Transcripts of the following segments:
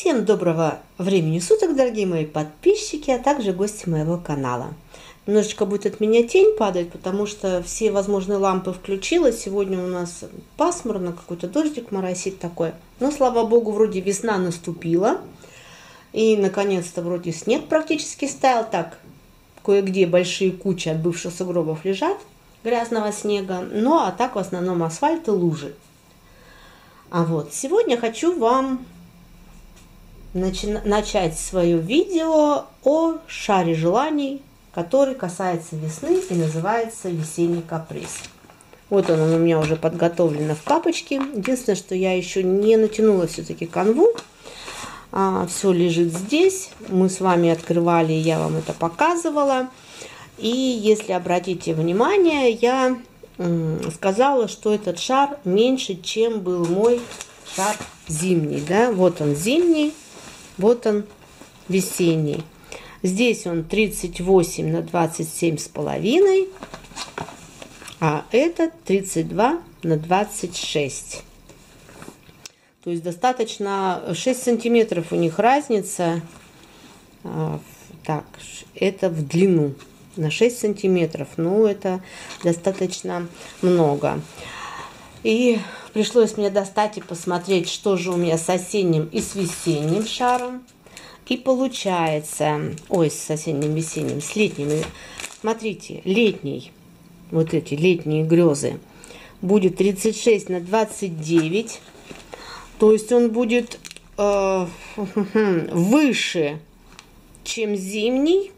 Всем доброго времени суток, дорогие мои подписчики, а также гости моего канала. Немножечко будет от меня тень падать, потому что все возможные лампы включила. Сегодня у нас пасмурно, какой-то дождик моросит такой. Но, слава богу, вроде весна наступила. И, наконец-то, вроде снег практически стаял. Так, кое-где большие кучи от бывших сугробов лежат грязного снега. Ну, а так в основном асфальт и лужи. А вот сегодня хочу вам начи- начать свое видео о шаре желаний, который касается весны и называется «Весенний каприз». Вот он, он у меня уже подготовлено в папочке. Единственное, что я еще не натянула все-таки канву. А, все лежит здесь. Мы с вами открывали, я вам это показывала. И если обратите внимание, я сказала, что этот шар меньше, чем был мой шар зимний. Да? Вот он зимний, вот он весенний. Здесь он 38 на 27 с половиной, а этот 32 на 26. То есть достаточно 6 сантиметров у них разница. А, так, это в длину на 6 сантиметров. Ну, это достаточно много. И пришлось мне достать и посмотреть, что же у меня с осенним и с весенним шаром. И получается, ой, с осенним, весенним, с летним. Смотрите, летний, вот эти летние грезы, будет 36 на 29. То есть он будет э, выше, чем зимний,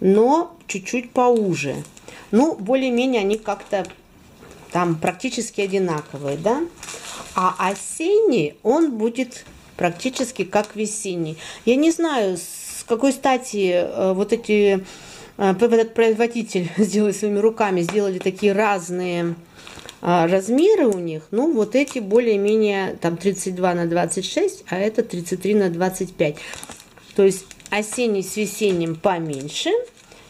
но чуть-чуть поуже. Ну, более-менее они как-то там практически одинаковые, да? А осенний, он будет практически как весенний. Я не знаю, с какой стати э, вот эти э, этот производитель сделал своими руками, сделали такие разные э, размеры у них. Ну, вот эти более-менее там 32 на 26, а это 33 на 25. То есть осенний с весенним поменьше,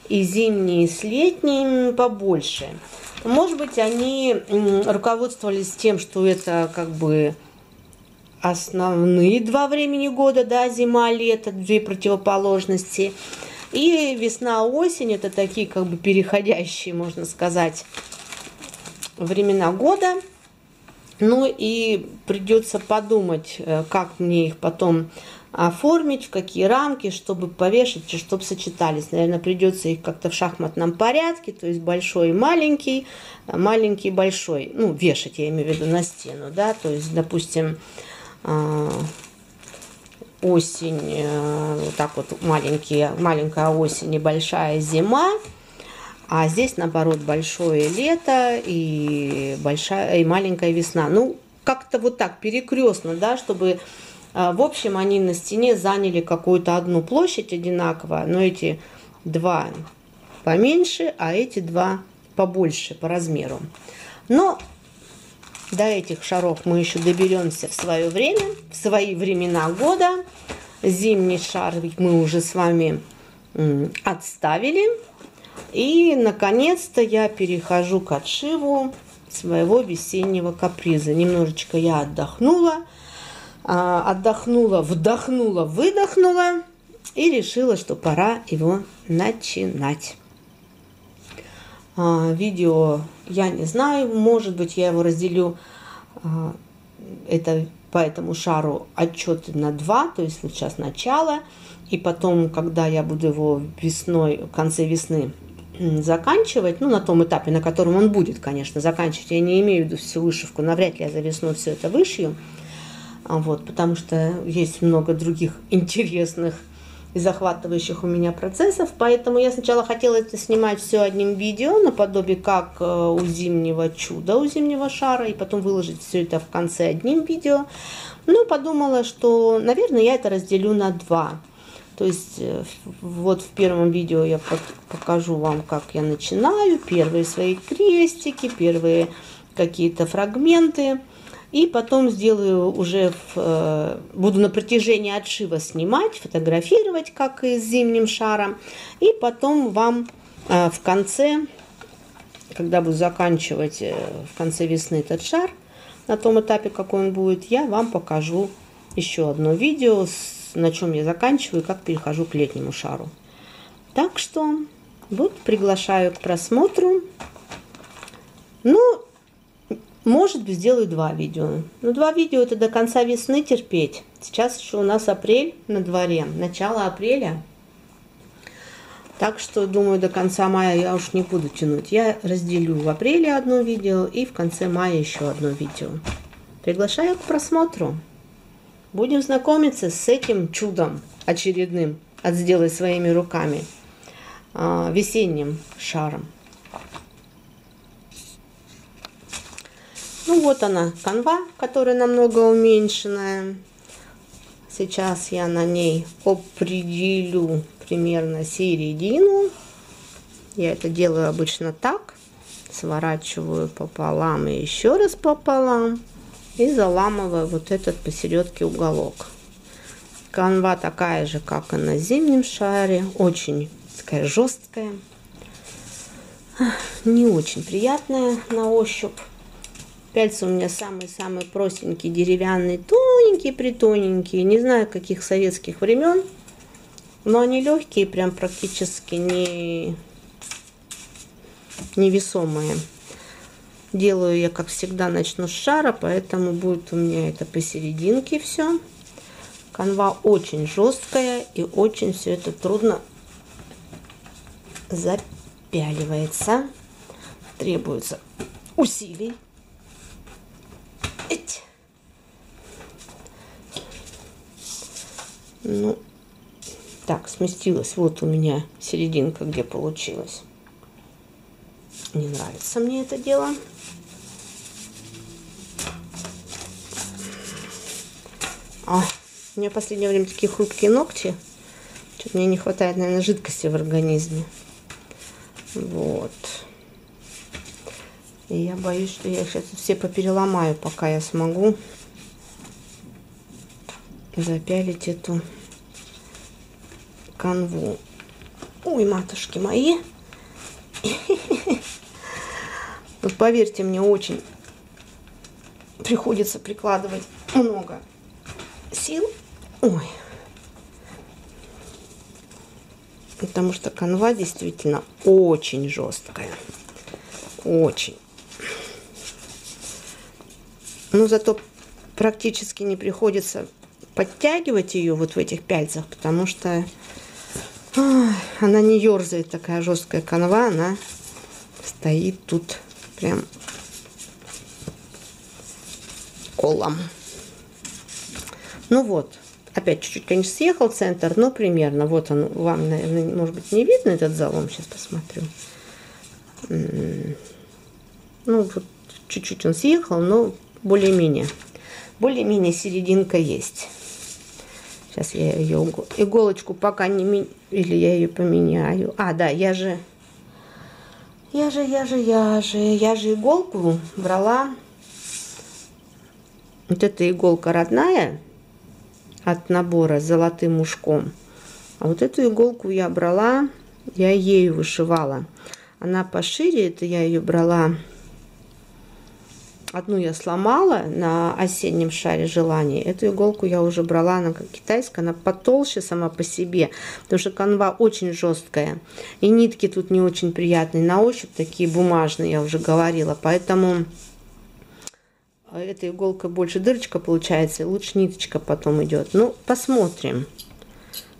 и зимний с летним побольше. Может быть, они руководствовались тем, что это как бы основные два времени года, да, зима, лето, две противоположности. И весна, осень – это такие как бы переходящие, можно сказать, времена года. Ну и придется подумать, э, как мне их потом оформить, в какие рамки, чтобы повешать, чтобы сочетались. Наверное, придется их как-то в шахматном порядке, то есть большой и маленький, маленький и большой. Ну, вешать, я имею в виду, на стену, да, то есть, допустим, а, осень, э, вот так вот маленькие, маленькая осень и большая зима, а здесь, наоборот, большое лето и большая и маленькая весна. Ну, как-то вот так перекрестно, да, чтобы в общем, они на стене заняли какую-то одну площадь одинаково, но эти два поменьше, а эти два побольше по размеру. Но до этих шаров мы еще доберемся в свое время, в свои времена года. Зимний шар мы уже с вами отставили. И, наконец-то, я перехожу к отшиву своего весеннего каприза. Немножечко я отдохнула а, отдохнула, вдохнула, выдохнула и решила, что пора его начинать. А, видео я не знаю, может быть я его разделю а, это по этому шару отчеты на два, то есть вот сейчас начало, и потом, когда я буду его весной, в конце весны заканчивать, ну, на том этапе, на котором он будет, конечно, заканчивать, я не имею в виду всю вышивку, навряд ли я за весну все это вышью, а вот, потому что есть много других интересных и захватывающих у меня процессов. Поэтому я сначала хотела это снимать все одним видео, наподобие как э, у зимнего чуда, у зимнего шара, и потом выложить все это в конце одним видео. Но подумала, что, наверное, я это разделю на два. То есть э, вот в первом видео я покажу вам, как я начинаю, первые свои крестики, первые какие-то фрагменты. И потом сделаю уже, в, э, буду на протяжении отшива снимать, фотографировать, как и с зимним шаром. И потом вам э, в конце, когда буду заканчивать э, в конце весны этот шар, на том этапе, какой он будет, я вам покажу еще одно видео, на чем я заканчиваю, как перехожу к летнему шару. Так что вот приглашаю к просмотру. Ну, может быть, сделаю два видео. Но два видео это до конца весны терпеть. Сейчас еще у нас апрель на дворе, начало апреля. Так что, думаю, до конца мая я уж не буду тянуть. Я разделю в апреле одно видео и в конце мая еще одно видео. Приглашаю к просмотру. Будем знакомиться с этим чудом очередным от «Сделай своими руками» а, весенним шаром. Ну вот она, канва, которая намного уменьшенная. Сейчас я на ней определю примерно середину. Я это делаю обычно так. Сворачиваю пополам и еще раз пополам. И заламываю вот этот посередке уголок. Канва такая же, как и на зимнем шаре. Очень такая жесткая. Не очень приятная на ощупь. Пяльцы у меня самые-самые простенькие, деревянные, тоненькие, притоненькие. Не знаю, каких советских времен. Но они легкие, прям практически не невесомые. Делаю я, как всегда, начну с шара, поэтому будет у меня это посерединке все. Канва очень жесткая и очень все это трудно запяливается. Требуется усилий. Ну, так, сместилась. Вот у меня серединка, где получилось. Не нравится мне это дело. А, у меня в последнее время такие хрупкие ногти. Что-то мне не хватает, наверное, жидкости в организме. Вот. И я боюсь, что я сейчас все попереломаю, пока я смогу запялить эту канву. Ой, матушки мои. Вот поверьте мне, очень приходится прикладывать много сил. Ой. Потому что канва действительно очень жесткая. Очень. Но зато практически не приходится подтягивать ее вот в этих пяльцах, потому что она не ерзает, такая жесткая канва, она стоит тут прям колом. Ну вот, опять чуть-чуть, конечно, съехал центр, но примерно. Вот он, вам, наверное, может быть, не видно этот залом, сейчас посмотрю. Ну, вот чуть-чуть он съехал, но более-менее. Более-менее серединка есть. Сейчас я ее иголочку пока не ми... или я ее поменяю. А, да, я же, я же, я же, я же, я же иголку брала. Вот эта иголка родная от набора с золотым ушком. А вот эту иголку я брала, я ею вышивала. Она пошире, это я ее брала Одну я сломала на осеннем шаре желаний. Эту иголку я уже брала, она как китайская, она потолще сама по себе, потому что канва очень жесткая. И нитки тут не очень приятные на ощупь, такие бумажные, я уже говорила. Поэтому эта иголка больше дырочка получается, и лучше ниточка потом идет. Ну, посмотрим.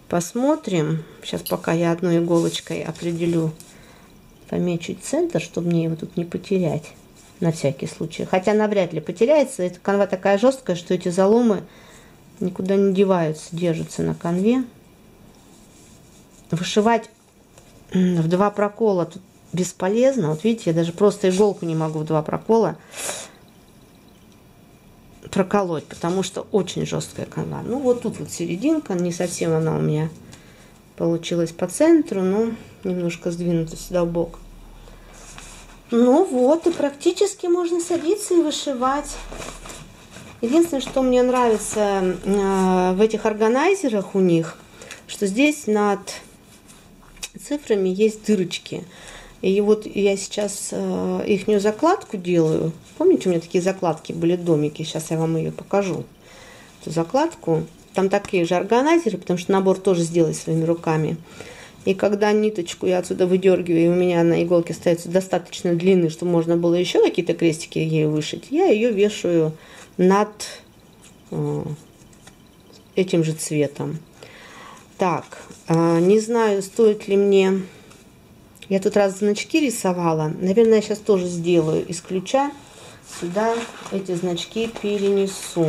Посмотрим. Сейчас пока я одной иголочкой определю, помечу центр, чтобы мне его тут не потерять на всякий случай. Хотя навряд ли потеряется. Эта канва такая жесткая, что эти заломы никуда не деваются, держатся на конве. Вышивать в два прокола тут бесполезно. Вот видите, я даже просто иголку не могу в два прокола проколоть, потому что очень жесткая канва. Ну вот тут вот серединка, не совсем она у меня получилась по центру, но немножко сдвинута сюда в бок. Ну вот, и практически можно садиться и вышивать. Единственное, что мне нравится э, в этих органайзерах у них, что здесь над цифрами есть дырочки. И вот я сейчас э, ихнюю закладку делаю. Помните, у меня такие закладки были домики? Сейчас я вам ее покажу. эту закладку. Там такие же органайзеры, потому что набор тоже сделай своими руками. И когда ниточку я отсюда выдергиваю, и у меня на иголке остается достаточно длины, чтобы можно было еще какие-то крестики ей вышить, я ее вешаю над э, этим же цветом. Так, э, не знаю, стоит ли мне... Я тут раз значки рисовала. Наверное, я сейчас тоже сделаю из ключа. Сюда эти значки перенесу.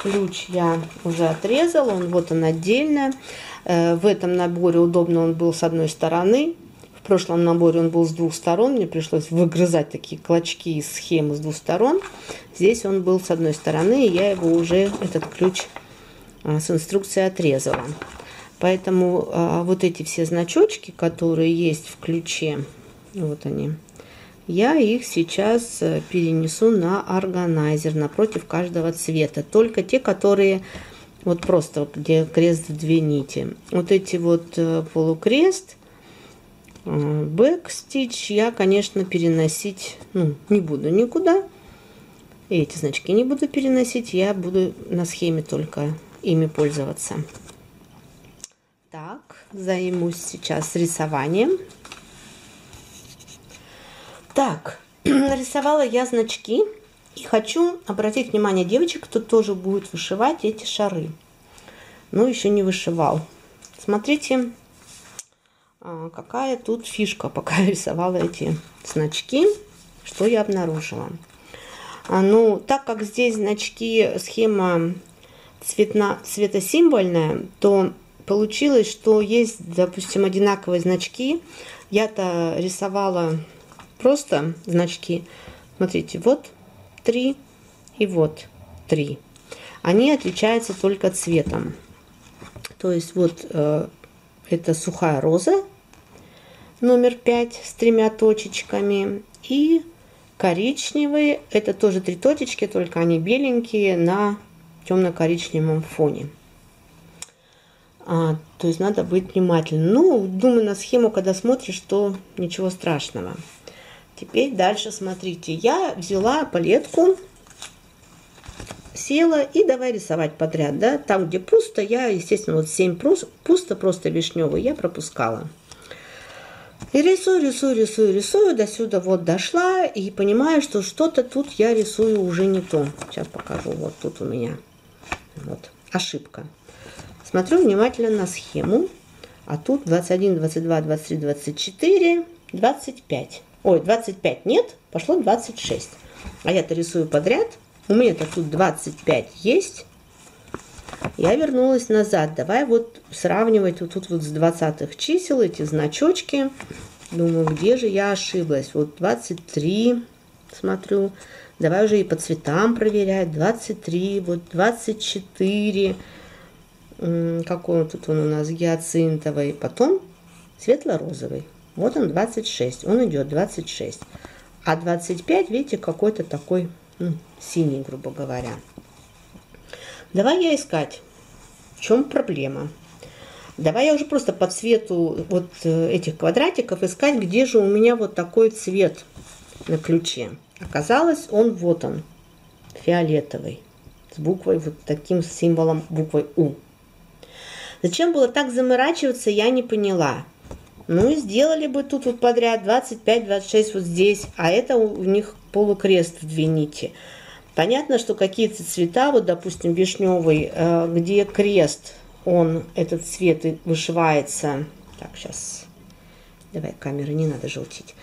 Ключ я уже отрезала, он вот он отдельно. Э, в этом наборе удобно он был с одной стороны. В прошлом наборе он был с двух сторон. Мне пришлось выгрызать такие клочки из схемы с двух сторон. Здесь он был с одной стороны, и я его уже, этот ключ э, с инструкцией отрезала. Поэтому э, вот эти все значочки, которые есть в ключе, вот они, я их сейчас перенесу на органайзер напротив каждого цвета. Только те, которые вот просто, где крест в две нити. Вот эти вот э, полукрест, бэк стич я, конечно, переносить ну, не буду никуда. Эти значки не буду переносить, я буду на схеме только ими пользоваться. Так, займусь сейчас рисованием. Так, нарисовала я значки. И хочу обратить внимание девочек, кто тоже будет вышивать эти шары. Но еще не вышивал. Смотрите, а, какая тут фишка, пока я рисовала эти значки, что я обнаружила. А, ну, так как здесь значки, схема цветна, цветосимвольная, то получилось, что есть, допустим, одинаковые значки. Я-то рисовала просто значки. Смотрите, вот 3 и вот 3. Они отличаются только цветом. То есть вот э, это сухая роза номер 5 с тремя точечками. И коричневые, это тоже три точечки, только они беленькие на темно-коричневом фоне. А, то есть надо быть внимательным. Ну, думаю, на схему, когда смотришь, то ничего страшного. Теперь дальше смотрите. Я взяла палетку, села и давай рисовать подряд. Да? Там, где пусто, я, естественно, вот 7 пусто, просто вишневый, я пропускала. И рисую, рисую, рисую, рисую, до сюда вот дошла и понимаю, что что-то тут я рисую уже не то. Сейчас покажу, вот тут у меня вот ошибка. Смотрю внимательно на схему, а тут 21, 22, 23, 24, 25. Ой, 25 нет, пошло 26. А я-то рисую подряд. У меня-то тут 25 есть. Я вернулась назад. Давай вот сравнивать вот тут вот с 20 чисел эти значочки. Думаю, где же я ошиблась? Вот 23, смотрю. Давай уже и по цветам проверять. 23, вот 24. Какой он тут он у нас гиацинтовый. Потом светло-розовый. Вот он 26, он идет 26. А 25, видите, какой-то такой ну, синий, грубо говоря. Давай я искать, в чем проблема. Давай я уже просто по цвету вот э, этих квадратиков искать, где же у меня вот такой цвет на ключе. Оказалось, он вот он, фиолетовый, с буквой, вот таким символом буквой У. Зачем было так заморачиваться, я не поняла. Ну и сделали бы тут вот подряд 25-26 вот здесь, а это у них полукрест в две нити. Понятно, что какие-то цвета, вот допустим вишневый, э, где крест, он, этот цвет вышивается. Так, сейчас, давай камеры, не надо желтить.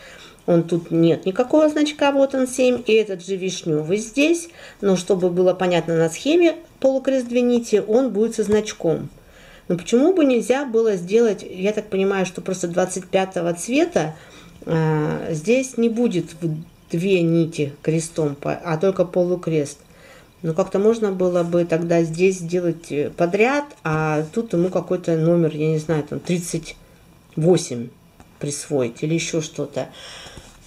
Он тут нет никакого значка, вот он 7, и этот же вишневый здесь. Но чтобы было понятно на схеме полукрест две нити, он будет со значком. Но почему бы нельзя было сделать, я так понимаю, что просто 25 цвета э, здесь не будет две нити крестом, а только полукрест. Но как-то можно было бы тогда здесь сделать э, подряд, а тут ему какой-то номер, я не знаю, там 38 присвоить или еще что-то.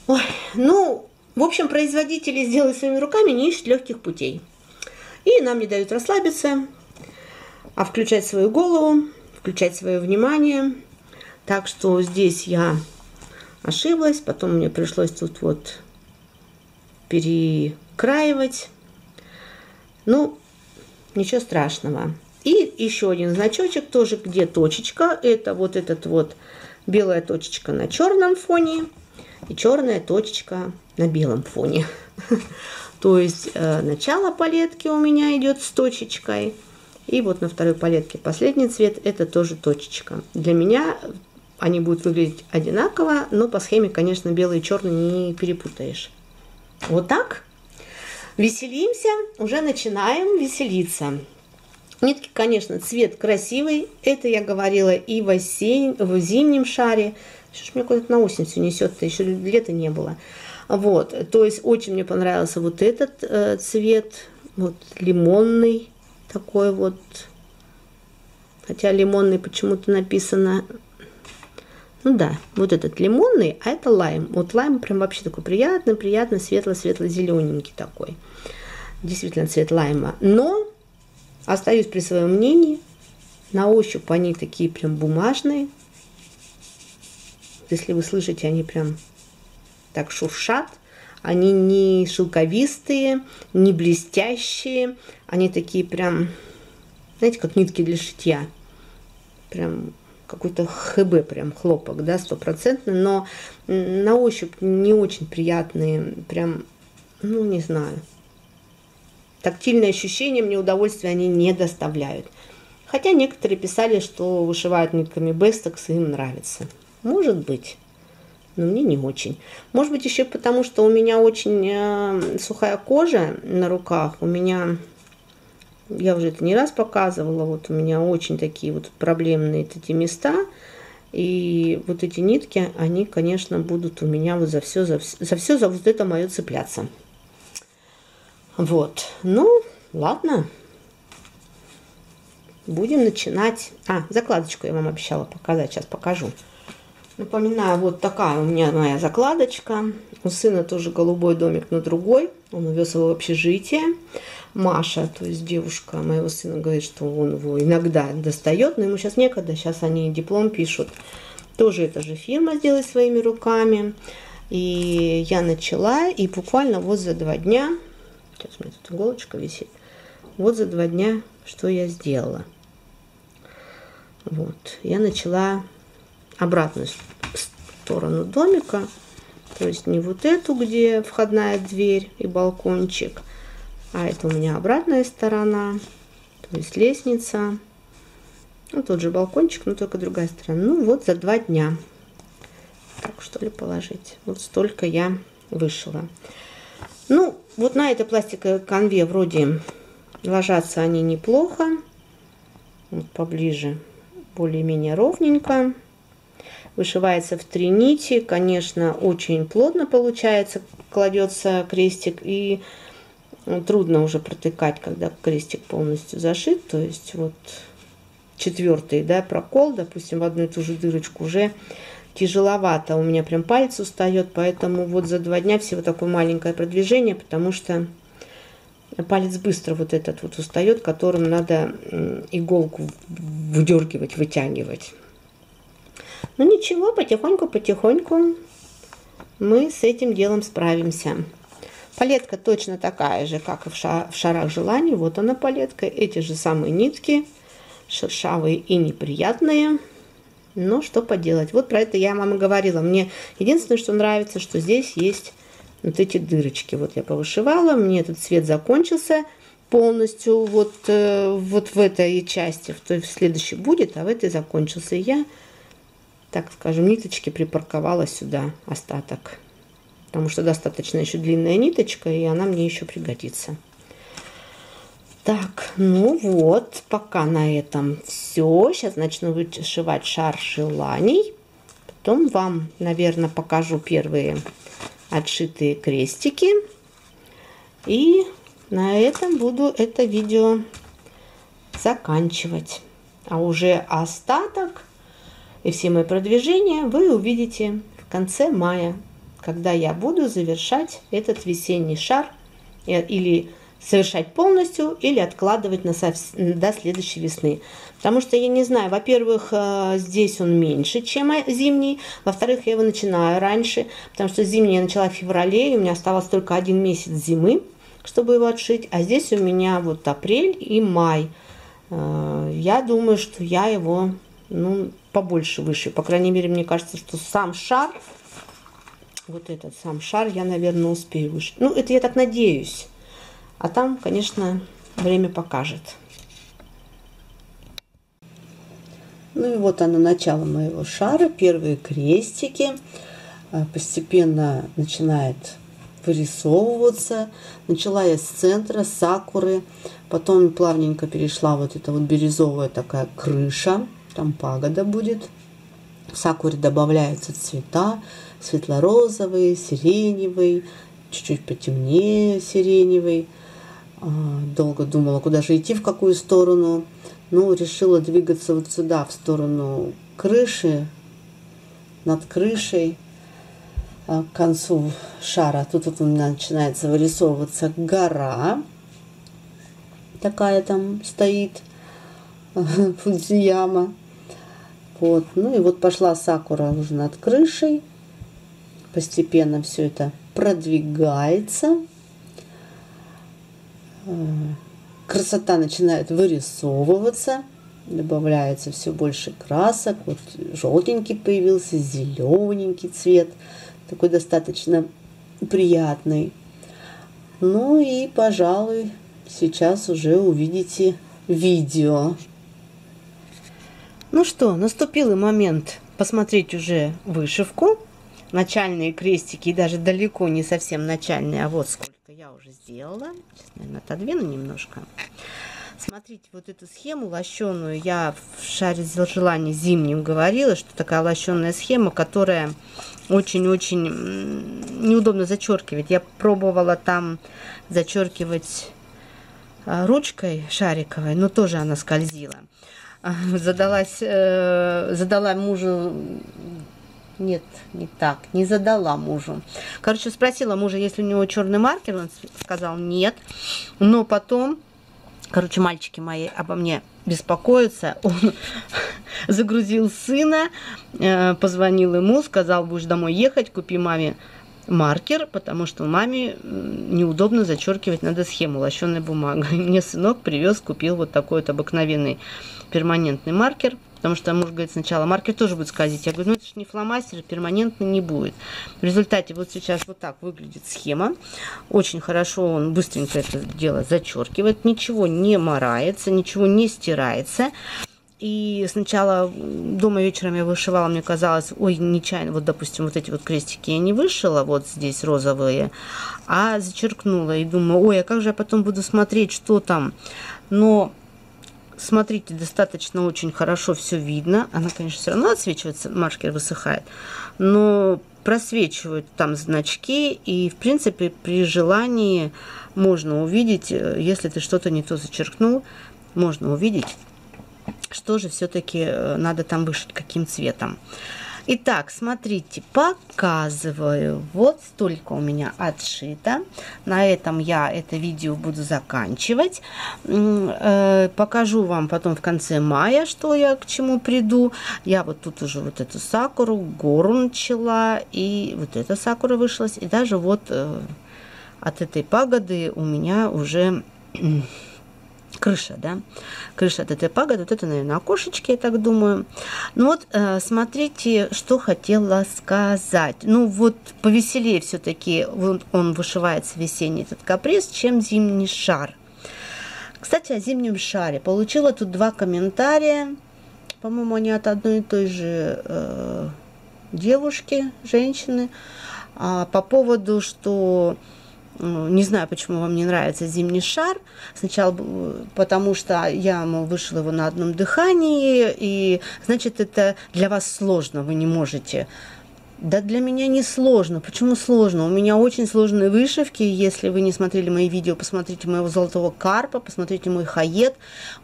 Ой, ну, в общем, производители сделали своими руками не ищут легких путей. И нам не дают расслабиться, а включать свою голову, включать свое внимание. Так что здесь я ошиблась, потом мне пришлось тут вот перекраивать. Ну, ничего страшного. И еще один значочек, тоже где точечка. Это вот этот вот белая точечка на черном фоне и черная точечка на белом фоне. То есть э, начало палетки у меня идет с точечкой. И вот на второй палетке последний цвет это тоже точечка. Для меня они будут выглядеть одинаково, но по схеме, конечно, белый и черный не перепутаешь. Вот так. Веселимся, уже начинаем веселиться. Нитки, конечно, цвет красивый. Это я говорила и в, осень, в зимнем шаре. Что ж меня куда-то на осень все несет-то, еще лета не было. Вот, то есть очень мне понравился вот этот э, цвет, вот лимонный такой вот. Хотя лимонный почему-то написано ну да, вот этот лимонный, а это лайм. Вот лайм прям вообще такой приятный, приятный, светло-светло-зелененький такой. Действительно цвет лайма. Но остаюсь при своем мнении. На ощупь они такие прям бумажные. Если вы слышите, они прям так шуршат. Они не шелковистые, не блестящие. Они такие прям, знаете, как нитки для шитья. Прям какой-то ХБ прям хлопок, да, стопроцентный, но на ощупь не очень приятные, прям, ну, не знаю. Тактильные ощущения мне удовольствия они не доставляют. Хотя некоторые писали, что вышивают нитками Бестекс, и им нравится. Может быть, но мне не очень. Может быть, еще потому, что у меня очень э, сухая кожа на руках. У меня я уже это не раз показывала, вот у меня очень такие вот проблемные эти места, и вот эти нитки, они, конечно, будут у меня вот за все, за, за все, за вот это мое цепляться. Вот, ну, ладно. Будем начинать. А, закладочку я вам обещала показать, сейчас покажу. Напоминаю, вот такая у меня моя закладочка. У сына тоже голубой домик, но другой. Он увез его в общежитие. Маша, то есть девушка моего сына, говорит, что он его иногда достает, но ему сейчас некогда, сейчас они диплом пишут. Тоже эта же фирма сделай своими руками. И я начала, и буквально вот за два дня, сейчас у меня тут иголочка висит, вот за два дня, что я сделала. Вот, я начала обратную сторону домика, то есть не вот эту, где входная дверь и балкончик – а это у меня обратная сторона, то есть лестница. Ну, тот же балкончик, но только другая сторона. Ну, вот за два дня. Так, что ли, положить. Вот столько я вышла. Ну, вот на этой пластиковой конве вроде ложатся они неплохо. Вот поближе более-менее ровненько. Вышивается в три нити. Конечно, очень плотно получается. Кладется крестик и трудно уже протыкать, когда крестик полностью зашит. То есть вот четвертый да, прокол, допустим, в одну и ту же дырочку уже тяжеловато. У меня прям палец устает, поэтому вот за два дня всего такое маленькое продвижение, потому что палец быстро вот этот вот устает, которым надо иголку выдергивать, вытягивать. Ну ничего, потихоньку-потихоньку мы с этим делом справимся. Палетка точно такая же, как и в, ша в шарах желаний. Вот она палетка. Эти же самые нитки. Шершавые и неприятные. Но что поделать. Вот про это я вам и говорила. Мне единственное, что нравится, что здесь есть вот эти дырочки. Вот я повышивала. Мне этот цвет закончился полностью вот, э, вот в этой части. В той в следующей будет, а в этой закончился. И я, так скажем, ниточки припарковала сюда остаток потому что достаточно еще длинная ниточка, и она мне еще пригодится. Так, ну вот, пока на этом все. Сейчас начну вышивать шар желаний. Потом вам, наверное, покажу первые отшитые крестики. И на этом буду это видео заканчивать. А уже остаток и все мои продвижения вы увидите в конце мая когда я буду завершать этот весенний шар э, или совершать полностью или откладывать на до следующей весны. Потому что я не знаю, во-первых, э, здесь он меньше, чем зимний, во-вторых, я его начинаю раньше, потому что зимний я начала в феврале, и у меня оставалось только один месяц зимы, чтобы его отшить. А здесь у меня вот апрель и май. Э, я думаю, что я его ну, побольше выше. По крайней мере, мне кажется, что сам шар, вот этот сам шар, я, наверное, успею выше. Ну, это я так надеюсь. А там, конечно, время покажет. Ну и вот оно, начало моего шара, первые крестики. А, постепенно начинает вырисовываться. Начала я с центра, с сакуры, потом плавненько перешла вот эта вот бирюзовая такая крыша, там пагода будет. В сакуре добавляются цвета, светло-розовый, сиреневый, чуть-чуть потемнее сиреневый. А, долго думала, куда же идти, в какую сторону. Ну, решила двигаться вот сюда, в сторону крыши, над крышей. А, к концу шара. Тут вот у меня начинается вырисовываться гора. Такая там стоит. Фудзияма. Вот. Ну и вот пошла сакура уже над крышей. Постепенно все это продвигается. А, красота начинает вырисовываться. Добавляется все больше красок. Вот желтенький появился, зелененький цвет такой достаточно приятный. Ну и, пожалуй, сейчас уже увидите видео. Ну что, наступил и момент посмотреть уже вышивку. Начальные крестики, и даже далеко не совсем начальные, а вот сколько я уже сделала. Сейчас, наверное, отодвину немножко. Смотрите, вот эту схему лощеную, я в шаре желания зимним говорила, что такая лощеная схема, которая очень-очень неудобно зачеркивать. Я пробовала там зачеркивать а, ручкой шариковой, но тоже она скользила. Задалась, э, задала мужу нет, не так, не задала мужу. Короче, спросила мужа, если у него черный маркер, он сказал нет. Но потом Короче, мальчики мои обо мне беспокоятся. Он загрузил сына, э, позвонил ему, сказал, будешь домой ехать, купи маме маркер, потому что маме неудобно зачеркивать надо схему лощеной бумагой. Мне сынок привез, купил вот такой вот обыкновенный перманентный маркер – Потому что муж говорит, сначала маркер тоже будет скользить. Я говорю, ну это же не фломастер, перманентно не будет. В результате вот сейчас вот так выглядит схема. Очень хорошо он быстренько это дело зачеркивает. Ничего не морается, ничего не стирается. И сначала дома вечером я вышивала, мне казалось, ой, нечаянно, вот, допустим, вот эти вот крестики я не вышила, вот здесь розовые, а зачеркнула и думаю, ой, а как же я потом буду смотреть, что там. Но Смотрите, достаточно очень хорошо все видно. Она, конечно, все равно отсвечивается, маркер высыхает. Но просвечивают там значки. И, в принципе, при желании можно увидеть, э, если ты что-то не то зачеркнул, можно увидеть, что же все-таки э, надо там вышить, каким цветом. Итак, смотрите, показываю. Вот столько у меня отшито. На этом я это видео буду заканчивать. Э, покажу вам потом в конце мая, что я к чему приду. Я вот тут уже вот эту сакуру, гору начала. И вот эта сакура вышла. И даже вот э, от этой пагоды у меня уже крыша, да, крыша от этой пагоды, вот это, наверное, окошечки, я так думаю. Ну вот, э, смотрите, что хотела сказать. Ну вот, повеселее все-таки он, вышивается весенний этот каприз, чем зимний шар. Кстати, о зимнем шаре. Получила тут два комментария. По-моему, они от одной и той же э, девушки, женщины. А, по поводу, что не знаю, почему вам не нравится зимний шар. Сначала потому что я, мол, вышла его на одном дыхании, и, значит, это для вас сложно, вы не можете. Да для меня не сложно. Почему сложно? У меня очень сложные вышивки. Если вы не смотрели мои видео, посмотрите моего золотого карпа, посмотрите мой хаед.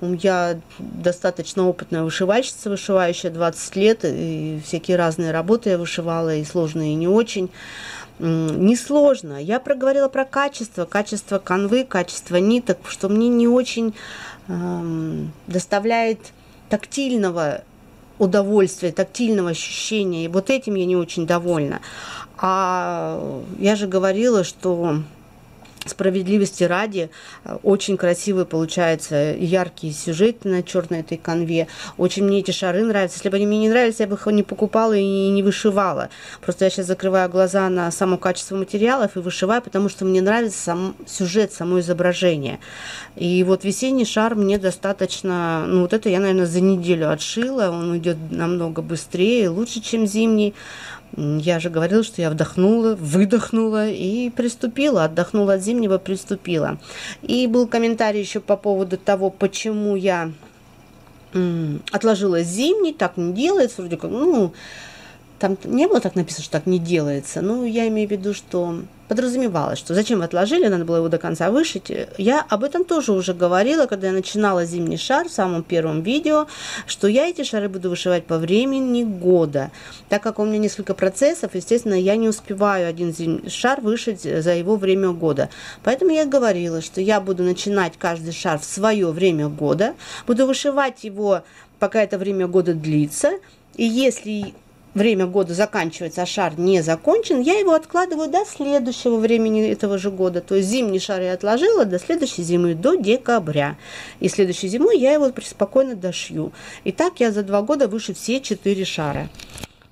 Я достаточно опытная вышивальщица, вышивающая 20 лет, и всякие разные работы я вышивала, и сложные, и не очень несложно. Я проговорила про качество, качество канвы, качество ниток, что мне не очень эм, доставляет тактильного удовольствия, тактильного ощущения. И вот этим я не очень довольна. А я же говорила, что справедливости ради, э, очень красивый получается яркий сюжет на черной этой конве. Очень мне эти шары нравятся. Если бы они мне не нравились, я бы их не покупала и не вышивала. Просто я сейчас закрываю глаза на само качество материалов и вышиваю, потому что мне нравится сам сюжет, само изображение. И вот весенний шар мне достаточно... Ну, вот это я, наверное, за неделю отшила. Он идет намного быстрее, лучше, чем зимний. Я же говорила, что я вдохнула, выдохнула и приступила, отдохнула от зимнего, приступила. И был комментарий еще по поводу того, почему я отложила зимний, так не делается, вроде как, ну, там не было так написано, что так не делается. Ну, я имею в виду, что подразумевалось, что зачем отложили, надо было его до конца вышить. Я об этом тоже уже говорила, когда я начинала зимний шар в самом первом видео, что я эти шары буду вышивать по времени года. Так как у меня несколько процессов, естественно, я не успеваю один шар вышить за его время года. Поэтому я говорила, что я буду начинать каждый шар в свое время года, буду вышивать его, пока это время года длится. И если время года заканчивается, а шар не закончен, я его откладываю до следующего времени этого же года. То есть зимний шар я отложила до следующей зимы, до декабря. И следующей зимой я его спокойно дошью. И так я за два года выше все четыре шара.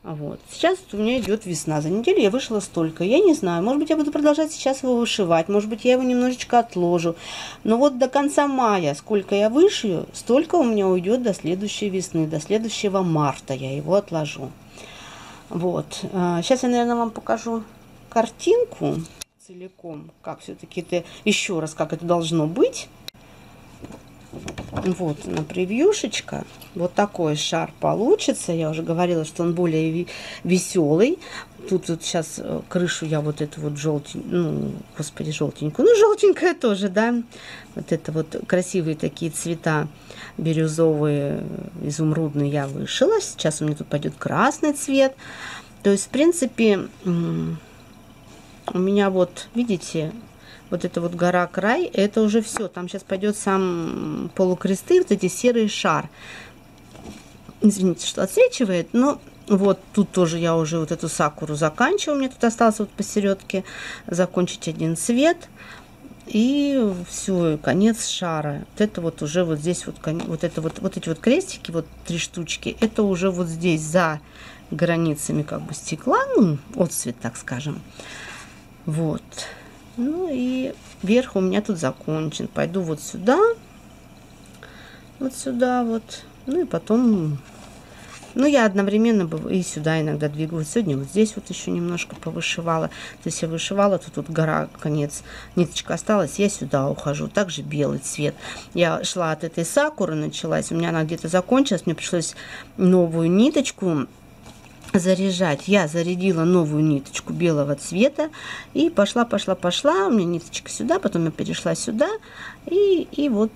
Вот. Сейчас у меня идет весна. За неделю я вышла столько. Я не знаю, может быть, я буду продолжать сейчас его вышивать, может быть, я его немножечко отложу. Но вот до конца мая, сколько я вышью, столько у меня уйдет до следующей весны, до следующего марта я его отложу. Вот. Сейчас а, я, наверное, вам покажу картинку целиком, как все-таки это, еще раз, как это должно быть. Вот на превьюшечка. Вот такой шар получится. Я уже говорила, что он более веселый. Тут вот сейчас э, крышу я вот эту вот желтенькую, ну, господи, желтенькую. Ну, желтенькая тоже, да. Вот это вот красивые такие цвета бирюзовые, изумрудные я вышила. Сейчас у меня тут пойдет красный цвет. То есть, в принципе, у меня вот, видите, вот эта вот гора край, это уже все. Там сейчас пойдет сам полукресты, вот эти серый шар. Извините, что отсвечивает, но вот тут тоже я уже вот эту сакуру заканчиваю. Мне тут осталось вот посередке закончить один цвет. И все, конец шара. Вот это вот уже вот здесь вот, вот это вот, вот эти вот крестики, вот три штучки, это уже вот здесь за границами как бы стекла, ну, отцвет, так скажем. Вот. Ну и верх у меня тут закончен. Пойду вот сюда. Вот сюда вот. Ну и потом... Ну, я одновременно и сюда иногда двигаю. Сегодня вот здесь вот еще немножко повышивала. То есть я вышивала, тут вот гора, конец, ниточка осталась, я сюда ухожу. Также белый цвет. Я шла от этой сакуры, началась. У меня она где-то закончилась. Мне пришлось новую ниточку заряжать. Я зарядила новую ниточку белого цвета и пошла, пошла, пошла. У меня ниточка сюда, потом я перешла сюда. И, и вот,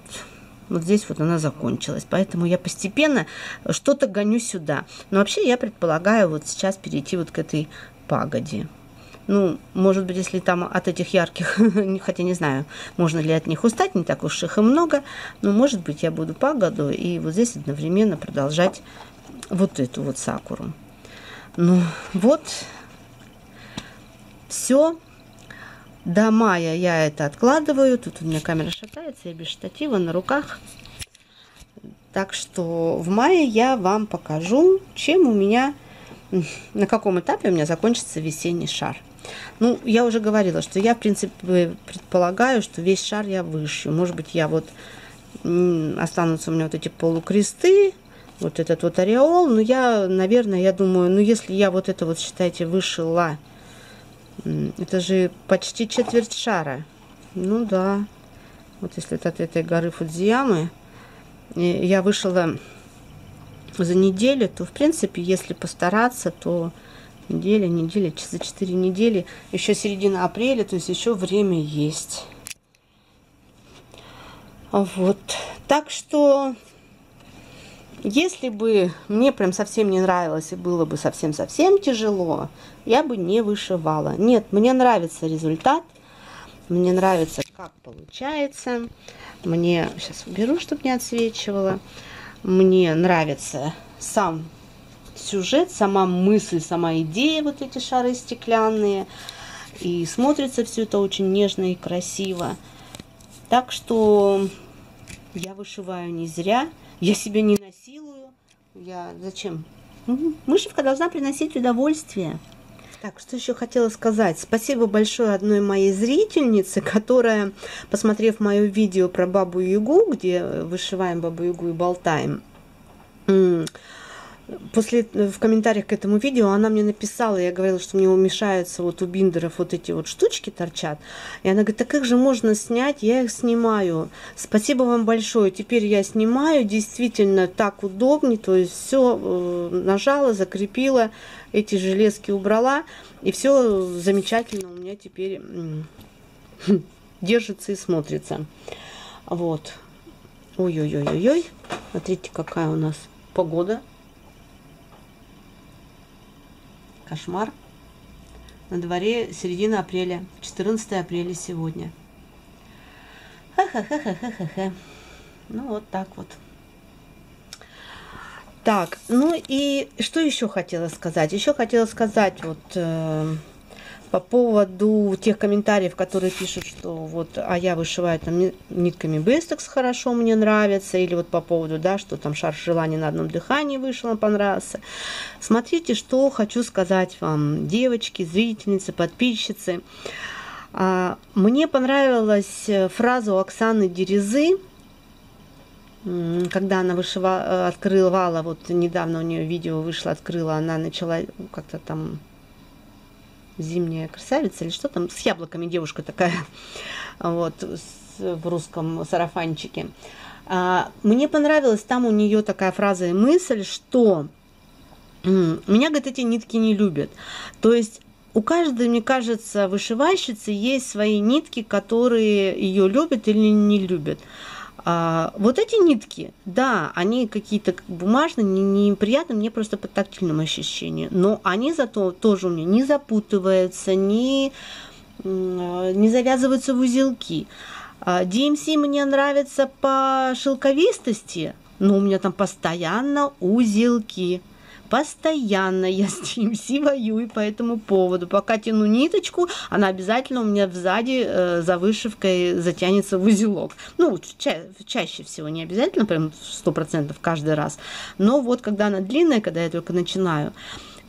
вот здесь вот она закончилась. Поэтому я постепенно что-то гоню сюда. Но вообще я предполагаю вот сейчас перейти вот к этой пагоде. Ну, может быть, если там от этих ярких, хотя не знаю, можно ли от них устать, не так уж их и много, но, может быть, я буду пагоду и вот здесь одновременно продолжать вот эту вот сакуру. Ну, вот, все. До мая я это откладываю. Тут у меня камера шатается, я без штатива на руках. Так что в мае я вам покажу, чем у меня, на каком этапе у меня закончится весенний шар. Ну, я уже говорила, что я, в принципе, предполагаю, что весь шар я вышью. Может быть, я вот останутся у меня вот эти полукресты, вот этот вот ореол. Но я, наверное, я думаю, ну если я вот это вот, считайте, вышила, это же почти четверть шара. Ну да, вот если от этой горы Фудзиямы я вышла за неделю, то, в принципе, если постараться, то неделя, неделя, за 4 недели, еще середина апреля, то есть еще время есть. Вот. Так что если бы мне прям совсем не нравилось и было бы совсем-совсем тяжело, я бы не вышивала. Нет, мне нравится результат, мне нравится, как получается. Мне, сейчас уберу, чтобы не отсвечивало. Мне нравится сам сюжет, сама мысль, сама идея, вот эти шары стеклянные. И смотрится все это очень нежно и красиво. Так что я вышиваю не зря. Я себя не насилую. Я зачем? Вышивка должна приносить удовольствие. Так, что еще хотела сказать? Спасибо большое одной моей зрительнице, которая, посмотрев мое видео про Бабу Ягу, где вышиваем Бабу Ягу и болтаем, после в комментариях к этому видео она мне написала, я говорила, что мне мешаются вот у биндеров вот эти вот штучки торчат. И она говорит, так как же можно снять? Я их снимаю. Спасибо вам большое. Теперь я снимаю. Действительно так удобнее. То есть все э, нажала, закрепила, эти железки убрала. И все замечательно у меня теперь держится и смотрится. Вот. Ой-ой-ой-ой-ой. Смотрите, какая у нас погода. Кошмар. На дворе середина апреля. 14 апреля сегодня. Ха-ха-ха-ха-ха-ха. Ну, вот так вот. Так, ну и что еще хотела сказать? Еще хотела сказать, вот... Э, по поводу тех комментариев, которые пишут, что вот, а я вышиваю там нитками Бестекс хорошо, мне нравится, или вот по поводу, да, что там шар желания на одном дыхании вышел, понравился. Смотрите, что хочу сказать вам, девочки, зрительницы, подписчицы. А, мне понравилась фраза у Оксаны Дерезы, когда она вышивала, открывала, вот недавно у нее видео вышло, открыла, она начала как-то там зимняя красавица или что там, с яблоками девушка такая, вот, в русском сарафанчике. А, мне понравилась там у нее такая фраза и мысль, что меня, говорит, эти нитки не любят. То есть у каждой, мне кажется, вышивальщицы есть свои нитки, которые ее любят или не любят. А, вот эти нитки, да, они какие-то бумажные, не, неприятные мне просто по тактильному ощущению, но они зато тоже у меня не запутываются, не, не завязываются в узелки. DMC а, мне нравится по шелковистости, но у меня там постоянно узелки. Постоянно я с TMC воюю по этому поводу. Пока тяну ниточку, она обязательно у меня сзади э, за вышивкой затянется в узелок. Ну, ча чаще всего, не обязательно прям сто процентов каждый раз. Но вот когда она длинная, когда я только начинаю.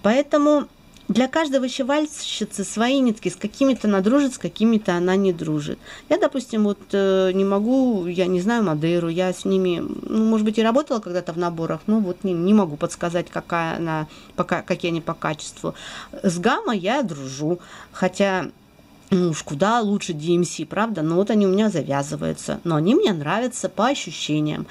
Поэтому для каждой вышивальщицы свои нитки, с какими-то она дружит, с какими-то она не дружит. Я, допустим, вот э, не могу, я не знаю Мадейру, я с ними, ну, может быть, и работала когда-то в наборах, но вот не, не могу подсказать, какая она, пока, какие они по качеству. С гамма я дружу, хотя ну уж куда лучше DMC, правда? Но вот они у меня завязываются. Но они мне нравятся по ощущениям.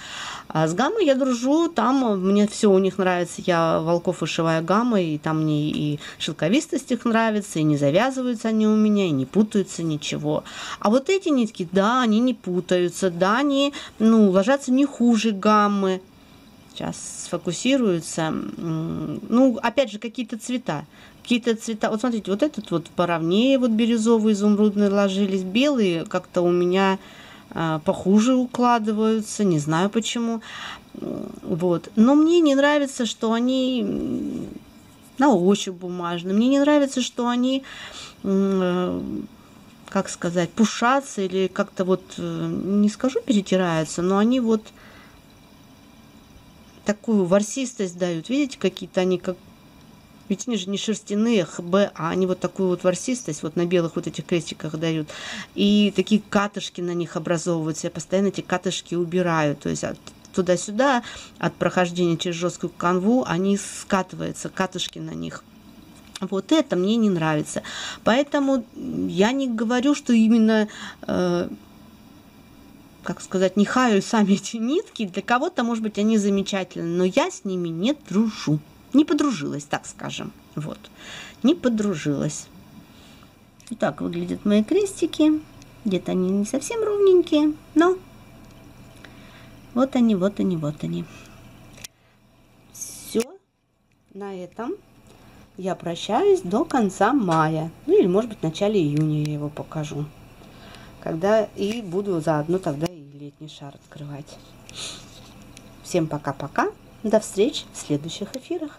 А с гаммой я дружу, там мне все у них нравится. Я волков вышиваю гаммой, и там мне и шелковистость их нравится, и не завязываются они у меня, и не путаются ничего. А вот эти нитки, да, они не путаются, да, они, ну, ложатся не хуже гаммы. Сейчас сфокусируются. Ну, опять же, какие-то цвета какие-то цвета. Вот смотрите, вот этот вот поровнее, вот бирюзовый, изумрудный ложились. Белые как-то у меня э, похуже укладываются, не знаю почему. Вот. Но мне не нравится, что они на ощупь бумажные. Мне не нравится, что они, э, как сказать, пушатся или как-то вот, э, не скажу перетираются, но они вот такую ворсистость дают. Видите, какие-то они как ведь они же не шерстяные, ХБ, а они вот такую вот ворсистость вот на белых вот этих крестиках дают. И такие катышки на них образовываются. Я постоянно эти катышки убираю. То есть туда-сюда от прохождения через жесткую канву они скатываются, катышки на них. Вот это мне не нравится. Поэтому я не говорю, что именно... Э, как сказать, не хаю сами эти нитки. Для кого-то, может быть, они замечательны, но я с ними не дружу. Не подружилась, так скажем. Вот. Не подружилась. Так выглядят мои крестики. Где-то они не совсем ровненькие, но вот они, вот они, вот они. Все. На этом я прощаюсь до конца мая. Ну или, может быть, в начале июня я его покажу. Когда и буду заодно тогда и летний шар открывать. Всем пока-пока. До встречи в следующих эфирах.